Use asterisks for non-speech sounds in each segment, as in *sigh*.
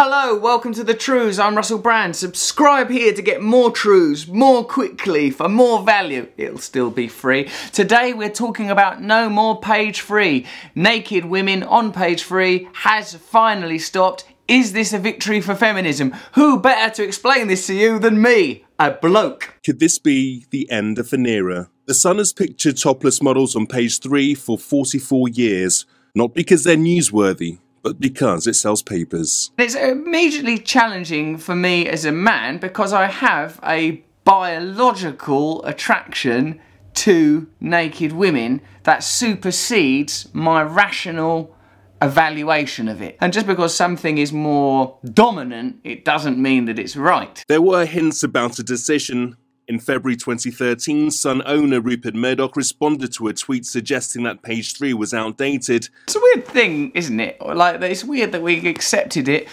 Hello, welcome to the Trews. I'm Russell Brand. Subscribe here to get more Trews more quickly for more value. It'll still be free. Today we're talking about no more page three. Naked women on page three has finally stopped. Is this a victory for feminism? Who better to explain this to you than me, a bloke? Could this be the end of an era? The Sun has pictured topless models on page three for 44 years, not because they're newsworthy but because it sells papers. It's immediately challenging for me as a man because I have a biological attraction to naked women that supersedes my rational evaluation of it. And just because something is more dominant, it doesn't mean that it's right. There were hints about a decision in February 2013, Sun owner Rupert Murdoch responded to a tweet suggesting that page 3 was outdated. It's a weird thing, isn't it? Like, it's weird that we accepted it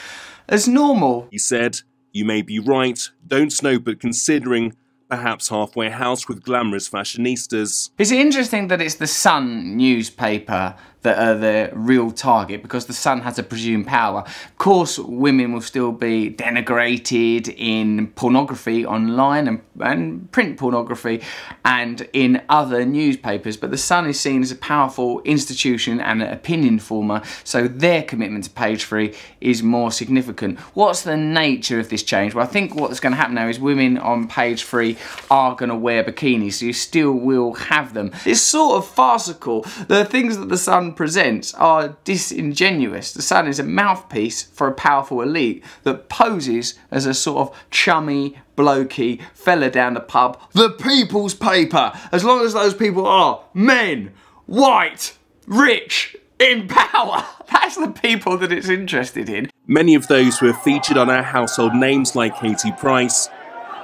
as normal. He said, You may be right, don't know, but considering perhaps halfway house with glamorous fashionistas. It's interesting that it's the Sun newspaper that are the real target because the Sun has a presumed power. Of course, women will still be denigrated in pornography online and, and print pornography and in other newspapers, but the Sun is seen as a powerful institution and an opinion former, so their commitment to page three is more significant. What's the nature of this change? Well, I think what's going to happen now is women on page three are going to wear bikinis, so you still will have them. It's sort of farcical. The things that the Sun presents are disingenuous. The Sun is a mouthpiece for a powerful elite that poses as a sort of chummy, blokey fella down the pub. The people's paper! As long as those people are men, white, rich, in power. *laughs* That's the people that it's interested in. Many of those who have featured on our household names like Katie Price,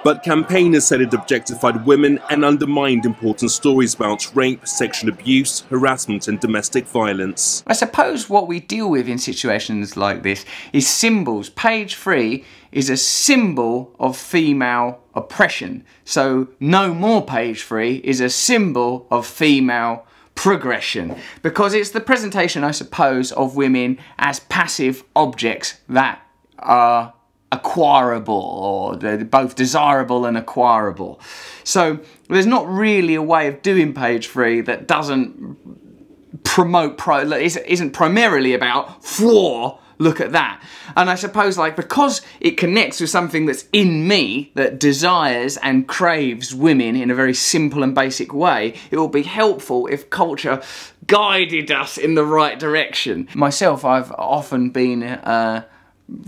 but campaigners said it objectified women and undermined important stories about rape, sexual abuse, harassment, and domestic violence. I suppose what we deal with in situations like this is symbols. Page three is a symbol of female oppression. So, no more page three is a symbol of female progression because it's the presentation, I suppose, of women as passive objects that are acquirable or they're both desirable and acquirable. So there's not really a way of doing page three that doesn't promote, pro, isn't primarily about for look at that. And I suppose like because it connects with something that's in me that desires and craves women in a very simple and basic way, it will be helpful if culture guided us in the right direction. Myself, I've often been uh,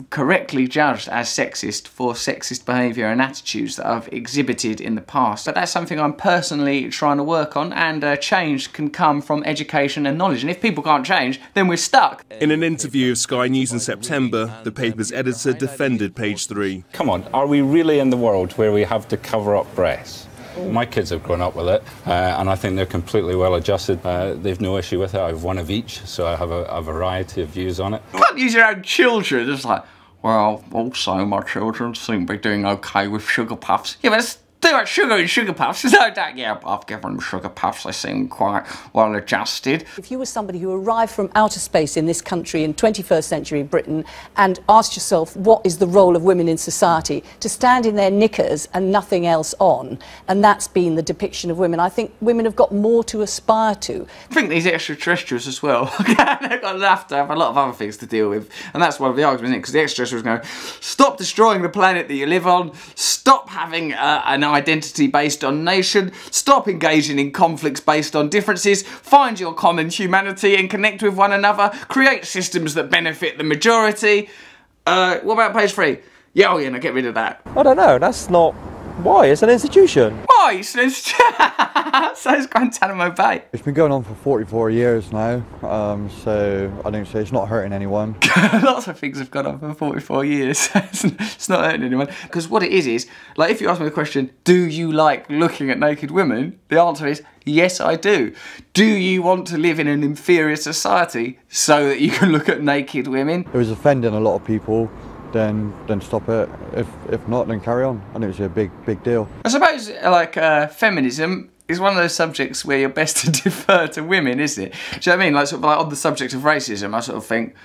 correctly judged as sexist for sexist behaviour and attitudes that I've exhibited in the past. But that's something I'm personally trying to work on and uh, change can come from education and knowledge. And if people can't change, then we're stuck. In an interview of Sky News in September, the paper's editor defended page three. Come on, are we really in the world where we have to cover up breasts? My kids have grown up with it, uh, and I think they're completely well adjusted. Uh, they've no issue with it. I have one of each, so I have a, a variety of views on it. Can't use your own children. It's like, well, also my children seem to be doing okay with sugar puffs. Yeah, but do like sugar and sugar puffs. *laughs* No doubt, yeah, I've given them sugar puffs. They seem quite well adjusted. If you were somebody who arrived from outer space in this country in 21st century Britain and asked yourself what is the role of women in society, to stand in their knickers and nothing else on, and that's been the depiction of women, I think women have got more to aspire to. I think these extraterrestrials as well, *laughs* they've got enough to have a lot of other things to deal with. And that's one of the arguments, because the extraterrestrials go, stop destroying the planet that you live on, stop having uh, an identity based on nation, stop engaging in conflicts based on differences, find your common humanity and connect with one another, create systems that benefit the majority. Uh, what about page three? Yeah, oh yeah, no, get rid of that. I don't know, that's not why? It's an institution. Why? It's an institution. *laughs* so is Guantanamo Bay. It's been going on for 44 years now, um, so I don't say it's not hurting anyone. *laughs* Lots of things have gone on for 44 years. *laughs* it's not hurting anyone. Because what it is is, like if you ask me the question, do you like looking at naked women? The answer is, yes I do. Do you want to live in an inferior society so that you can look at naked women? It was offending a lot of people then then stop it. If if not, then carry on. And think it's a big big deal. I suppose like uh, feminism is one of those subjects where you're best *laughs* to defer to women, isn't it? Do you know what I mean? Like sort of like on the subject of racism, I sort of think.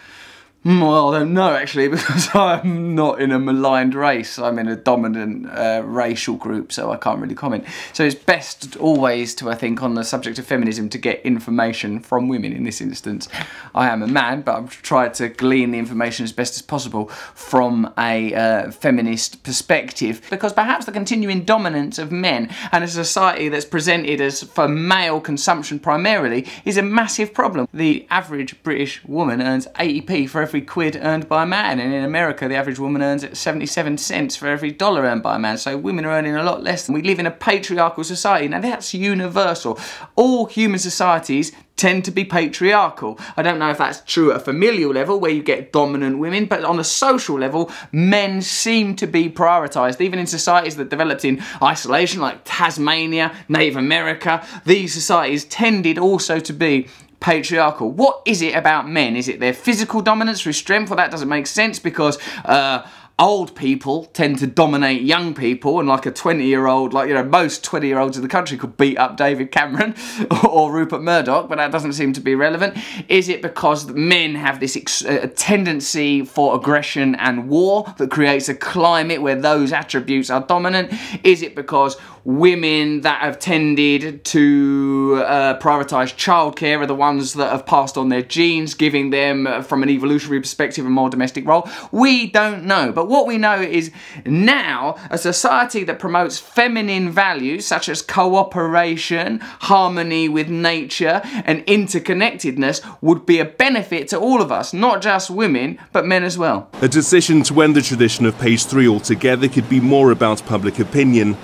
Hmm, Well, I don't know actually *laughs* because I'm not in a maligned race. I'm in a dominant uh, racial group, so I can't really comment. So it's best always to, I think, on the subject of feminism, to get information from women. In this instance, I am a man, but I've tried to glean the information as best as possible from a uh, feminist perspective because perhaps the continuing dominance of men and a society that's presented as for male consumption primarily is a massive problem. The average British woman earns 80p for every quid earned by a man, and in America, the average woman earns 77 cents for every dollar earned by a man. So women are earning a lot less. Than we live in a patriarchal society. Now that's universal. All human societies tend to be patriarchal. I don't know if that's true at a familial level where you get dominant women, but on a social level, men seem to be prioritised. Even in societies that developed in isolation, like Tasmania, Native America, these societies tended also to be patriarchal. What is it about men? Is it their physical dominance through strength? Well, that doesn't make sense because uh, old people tend to dominate young people and like a 20 year old like you know most 20 year olds in the country could beat up David Cameron *laughs* or Rupert Murdoch but that doesn't seem to be relevant. Is it because men have this uh, tendency for aggression and war that creates a climate where those attributes are dominant? Is it because women that have tended to uh, prioritize childcare are the ones that have passed on their genes giving them uh, from an evolutionary perspective a more domestic role? We don't know but what we know is now a society that promotes feminine values such as cooperation, harmony with nature, and interconnectedness would be a benefit to all of us, not just women, but men as well. A decision to end the tradition of page three altogether could be more about public opinion,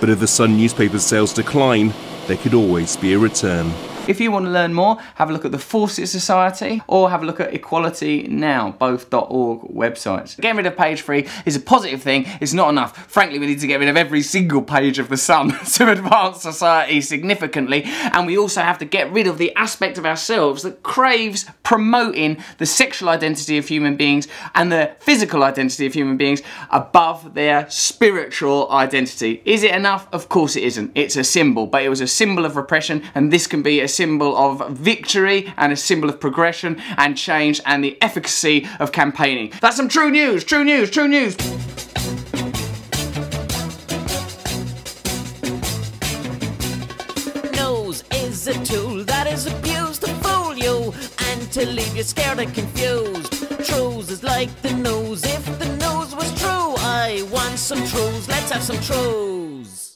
but if the Sun newspaper's sales decline, there could always be a return. If you want to learn more, have a look at the Fawcett Society or have a look at Equality Now, both.org websites. Getting rid of page three is a positive thing, it's not enough. Frankly, we need to get rid of every single page of The Sun *laughs* to advance society significantly, and we also have to get rid of the aspect of ourselves that craves promoting the sexual identity of human beings and the physical identity of human beings above their spiritual identity. Is it enough? Of course it isn't. It's a symbol, but it was a symbol of repression, and this can be a symbol of victory and a symbol of progression and change and the efficacy of campaigning. That's some true news, true news, true news. A tool that is abused to fool you and to leave you scared and confused. Trews is like the nose. If the nose was true, I want some Trews. Let's have some Trews.